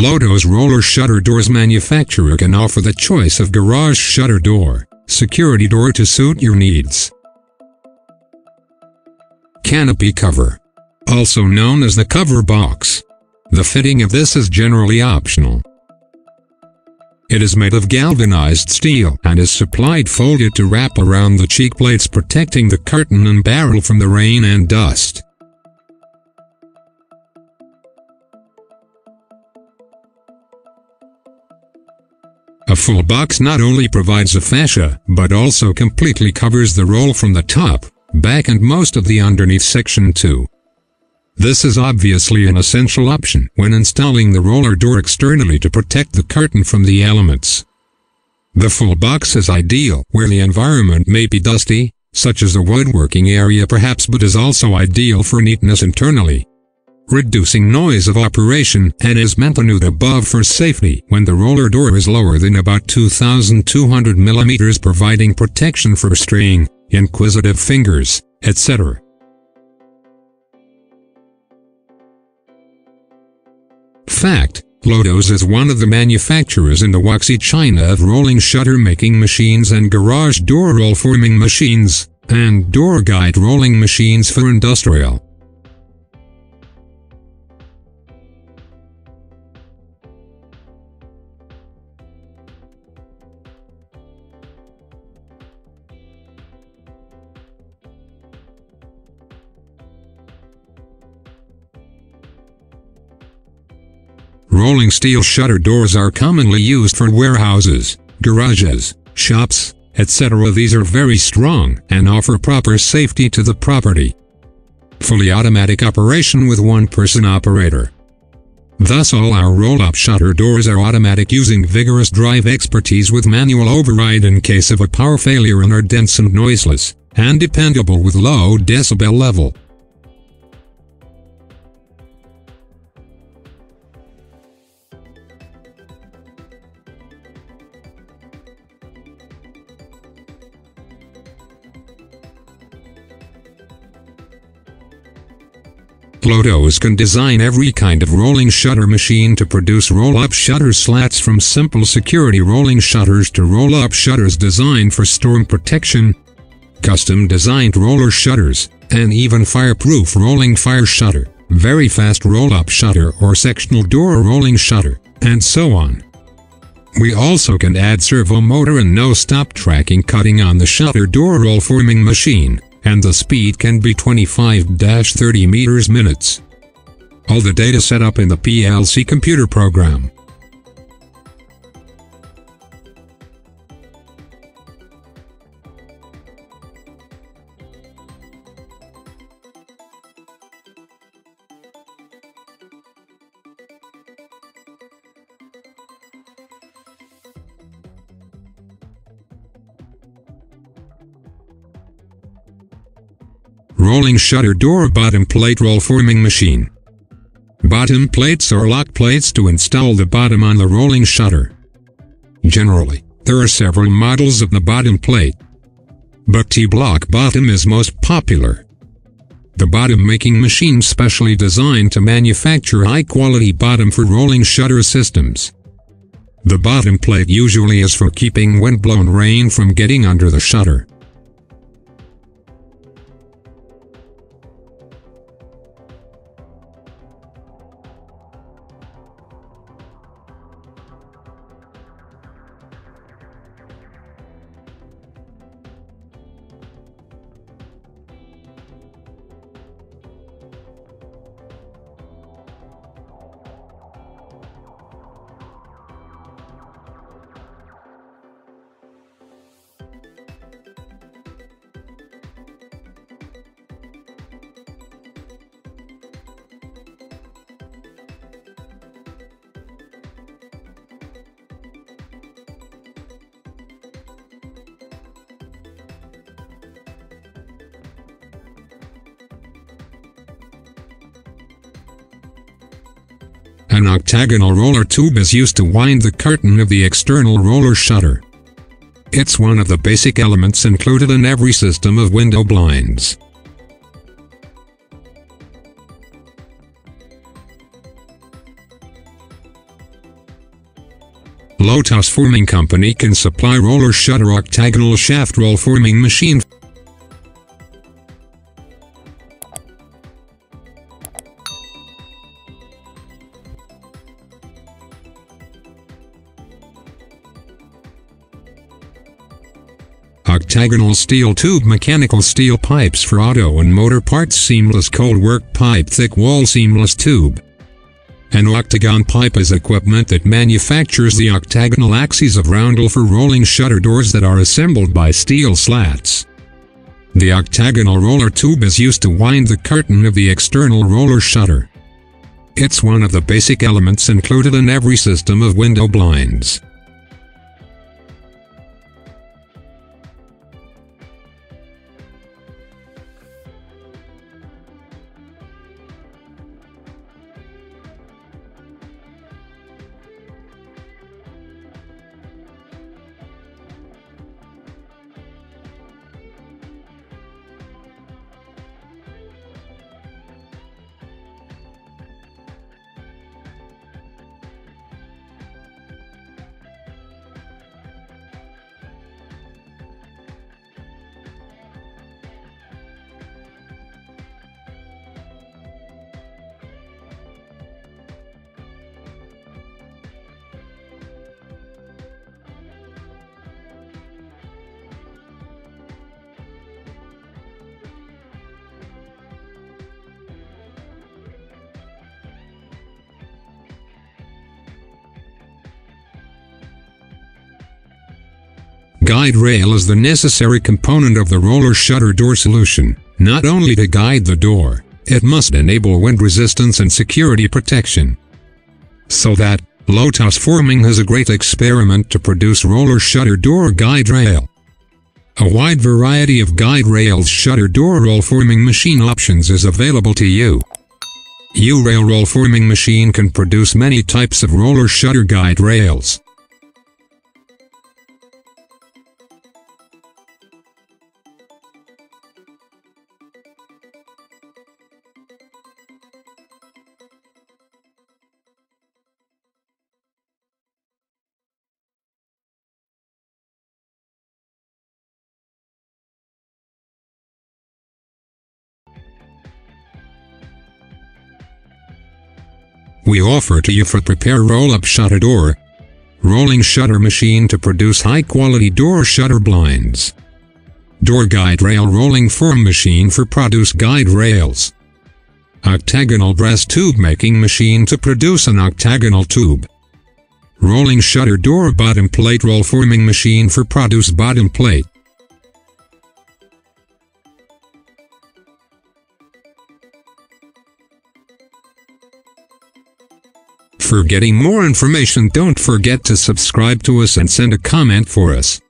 Lotos roller shutter doors manufacturer can offer the choice of garage shutter door, security door to suit your needs. Canopy cover. Also known as the cover box. The fitting of this is generally optional. It is made of galvanized steel and is supplied folded to wrap around the cheek plates protecting the curtain and barrel from the rain and dust. A full box not only provides a fascia, but also completely covers the roll from the top, back and most of the underneath section too. This is obviously an essential option when installing the roller door externally to protect the curtain from the elements. The full box is ideal where the environment may be dusty, such as a woodworking area perhaps but is also ideal for neatness internally. Reducing noise of operation and is maintenance above for safety when the roller door is lower than about 2200 mm providing protection for straying, inquisitive fingers, etc. Fact, Lotos is one of the manufacturers in the Wuxi China of rolling shutter making machines and garage door roll forming machines, and door guide rolling machines for industrial. Rolling steel shutter doors are commonly used for warehouses, garages, shops, etc. These are very strong and offer proper safety to the property. Fully automatic operation with one-person operator. Thus all our roll-up shutter doors are automatic using vigorous drive expertise with manual override in case of a power failure and are dense and noiseless, and dependable with low decibel level. Lotos can design every kind of rolling shutter machine to produce roll-up shutter slats from simple security rolling shutters to roll-up shutters designed for storm protection, custom designed roller shutters, and even fireproof rolling fire shutter, very fast roll-up shutter or sectional door rolling shutter, and so on. We also can add servo motor and no-stop tracking cutting on the shutter door roll forming machine and the speed can be 25-30 meters minutes. All the data set up in the PLC computer program. Rolling shutter door bottom plate roll forming machine. Bottom plates are lock plates to install the bottom on the rolling shutter. Generally, there are several models of the bottom plate. But T-block bottom is most popular. The bottom making machine specially designed to manufacture high-quality bottom for rolling shutter systems. The bottom plate usually is for keeping wind-blown rain from getting under the shutter. An octagonal roller tube is used to wind the curtain of the external roller shutter. It's one of the basic elements included in every system of window blinds. Lotos Forming Company can supply roller shutter octagonal shaft roll forming machine. Octagonal steel tube mechanical steel pipes for auto and motor parts seamless cold work pipe thick wall seamless tube. An octagon pipe is equipment that manufactures the octagonal axes of roundel for rolling shutter doors that are assembled by steel slats. The octagonal roller tube is used to wind the curtain of the external roller shutter. It's one of the basic elements included in every system of window blinds. Guide rail is the necessary component of the roller shutter door solution, not only to guide the door, it must enable wind resistance and security protection. So that, Lotos Forming has a great experiment to produce roller shutter door guide rail. A wide variety of guide rails shutter door roll forming machine options is available to you. U-Rail roll forming machine can produce many types of roller shutter guide rails. We offer to you for prepare roll-up shutter door, rolling shutter machine to produce high-quality door shutter blinds. Door guide rail rolling form machine for produce guide rails. Octagonal brass tube making machine to produce an octagonal tube. Rolling shutter door bottom plate roll forming machine for produce bottom plate. For getting more information don't forget to subscribe to us and send a comment for us.